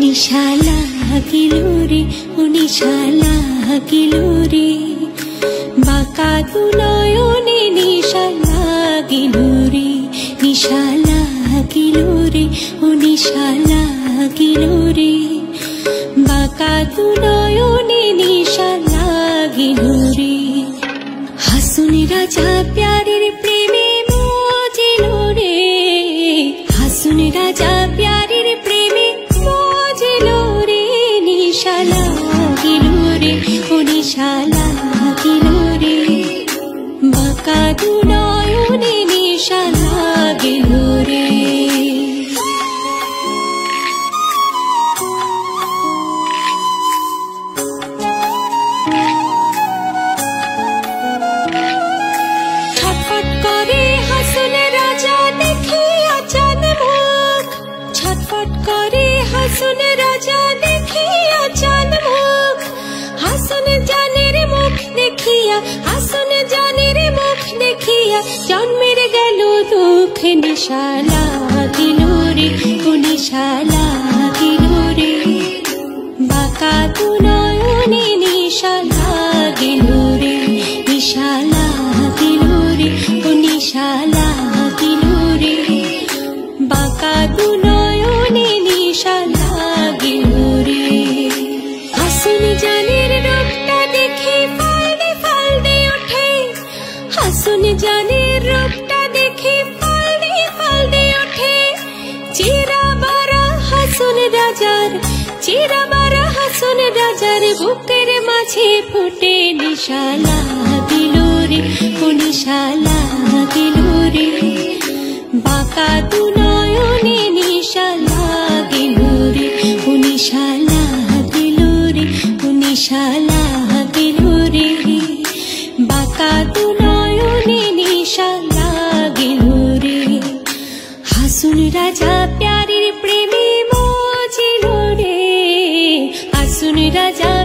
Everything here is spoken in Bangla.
নিশা লাগিল রে, ও নিশা লাগিল রে। বাঁকা দু নয়নে নিশা লাগিল রে নিশা লাগিল রে, ও নিশা লাগিল রে। বাঁকা প্যারের প্রেমে মজিল রে। হাসুন রাজা প্যারের ও নিশা লাগিল রে বাঁকা দু নয়নে নিশা লাগিল রে করে হাসুন রাজা দেখিয়া জন্মের গেল দুঃখ নিশালা দিল রে ও নিশালা দিল বাঁকা তু নয়নে নিশালা লাগিল রে নিশা লাগিল রে ও নিশা রাজার বুকের মাঝে ফুটে নিশালা দিল রে ও নিশালা দিল রে বাঁকা নিশালা দিল রে ও নিশালা দিল রে ও নিশালা রাজা প্যারির প্রেমে মজিল রে আসুন রাজা